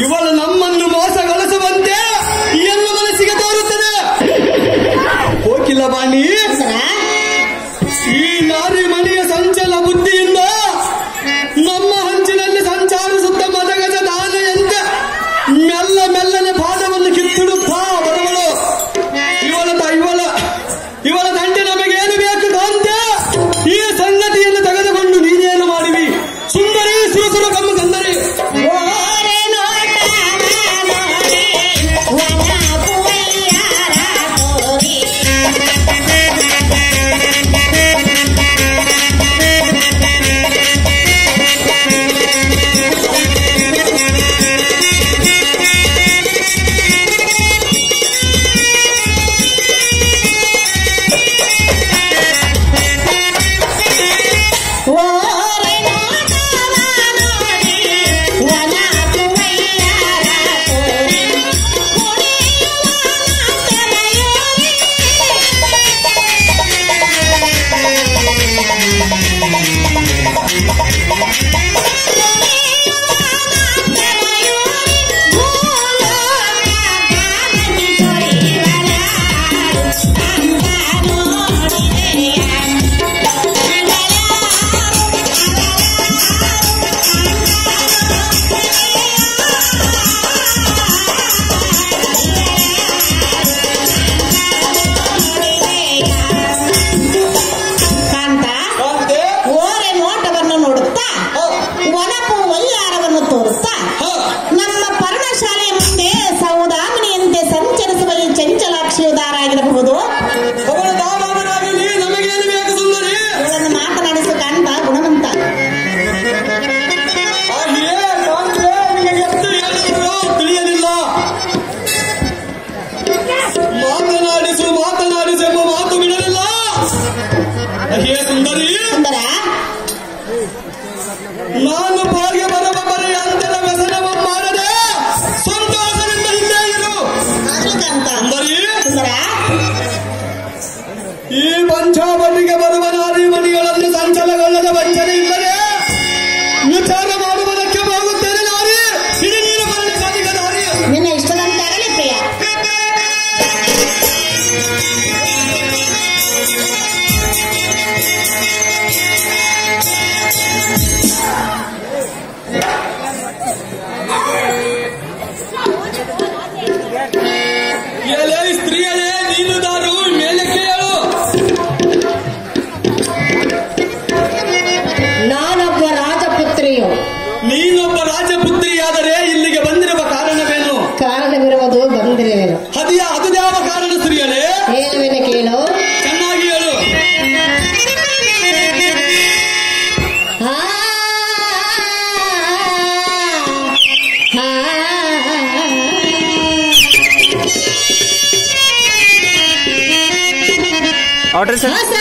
ಇವಳು ನಮ್ಮನ್ನು ನಾನು ಬಾಗೆ ಬರುವ Order, sir.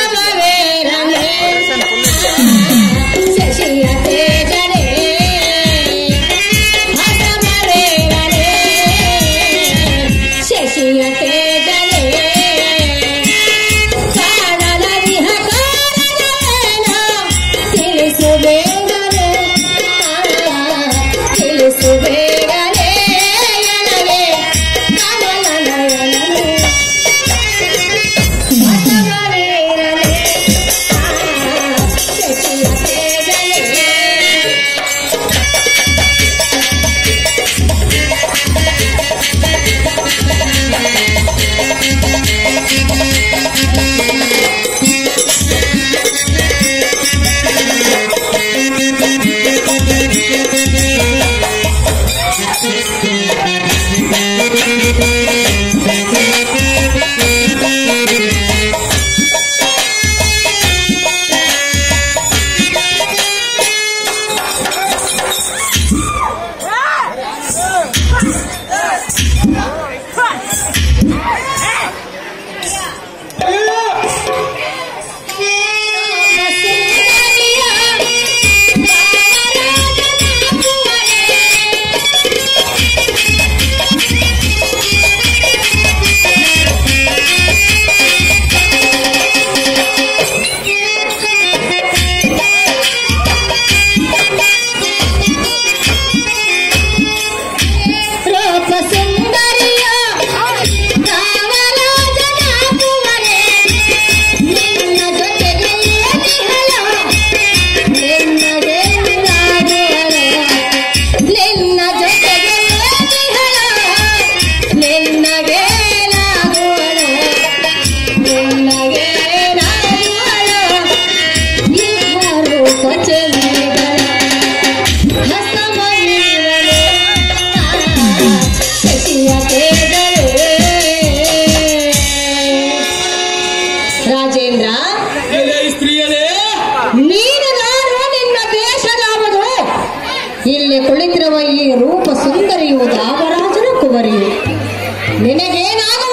ನಿನಗೇನಾದರೂ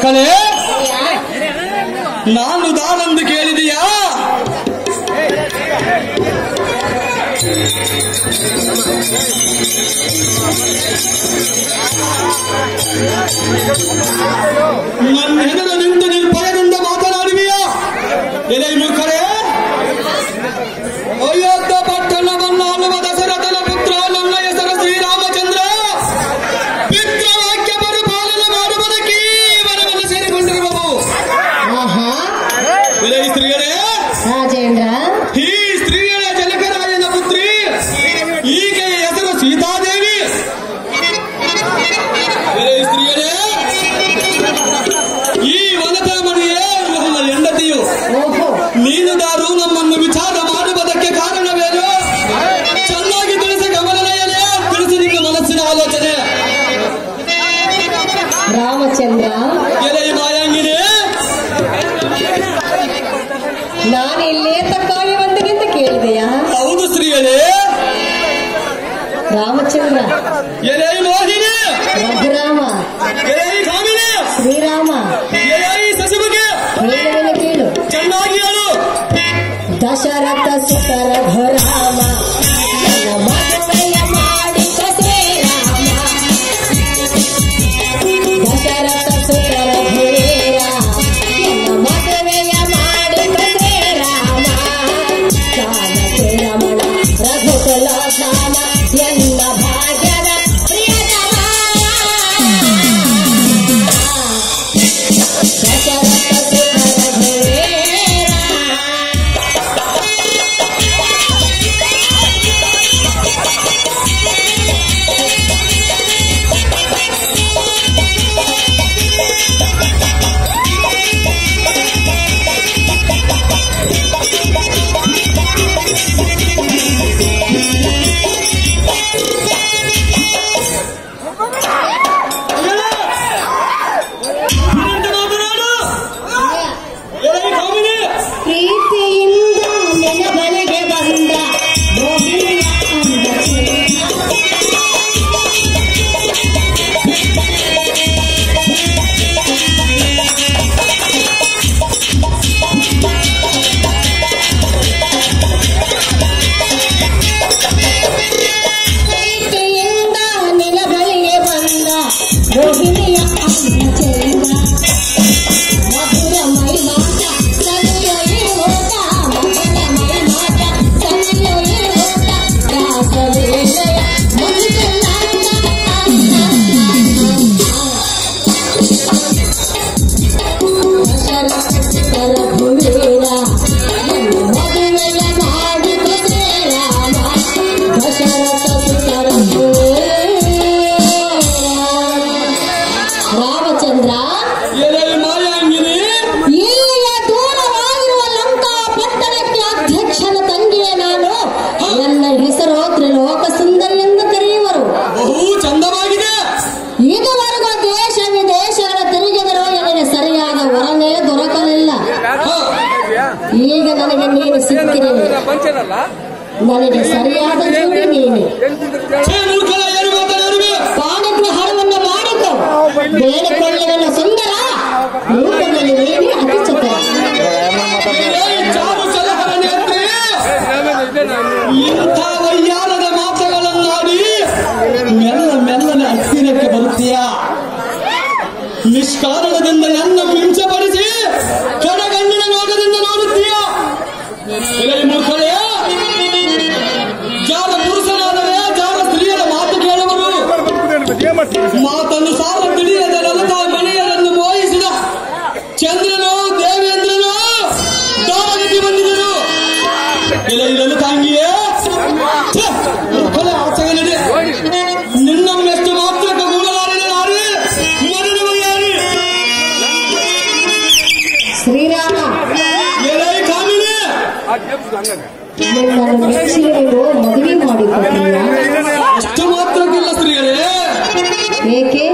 ಮಕ್ಕಳೇ ನಾನು ದಾನಂದು ಕೇಳಿದೆಯಾ? ನನ್ನ ಹೆಗಲ ನಿಂತು ನಿರ್ಭಯದಿಂದ ಮಾತನಾಡಿವೆಯಾ? ಎಲೆ ಮೀನುಗಾರು ನಮ್ಮನ್ನು ವಿಚಾರ ಸರಿಯಾದ ಜೋಡಿ ನೀನೆ. ಸಾಗಟ ಹಣವನ್ನು ಮಾಡುತ್ತ ಬೇಡಿಕೊಳ್ಳ ನನ್ನ ಮೆಚ್ಚಿಗೆಯರು ಮದುವೆ ಮಾಡಿಕೊಂಡಿಲ್ಲ ಅಷ್ಟು ಮಾತ್ರಕ್ಕಿಲ್ಲ ಸ್ತ್ರೀಗಳೇ. ಏಕೆ?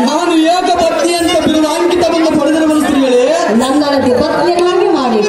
ನಾನು ಏಕ ಪತ್ನಿ ಅಂತ ಬಿರುವ ಅಂಕಿತವನ್ನು ಪಡೆದಿರುವ ಸ್ತ್ರೀಗಳೇ? ನನ್ನೊಳಗೆ ಪತ್ನಿಯನ್ನಾಗಿ ಮಾಡಿ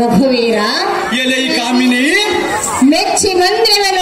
ರಘುವೀರ ಎಲೆ ಕಾಮಿನಿ. ಮೆಚ್ಚಿ ಮಂದಿರ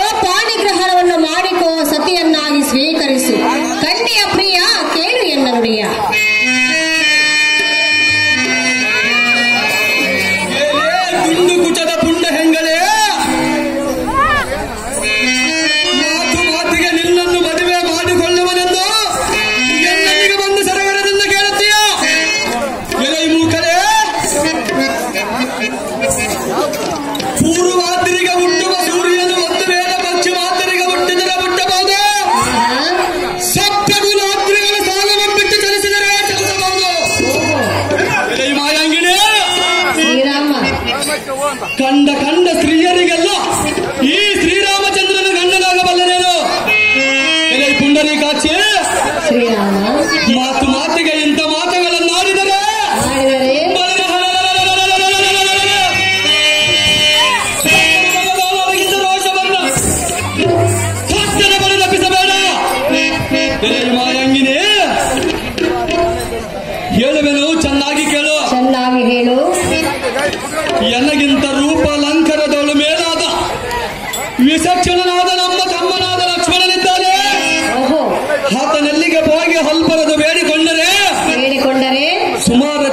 ಶ್ರೀರಾಮ. ಕಂಡ ಕಂಡ ಸ್ತ್ರೀಯರಿಗೆಲ್ಲ ಈ ಶ್ರೀರಾಮ ಸುಮಾರು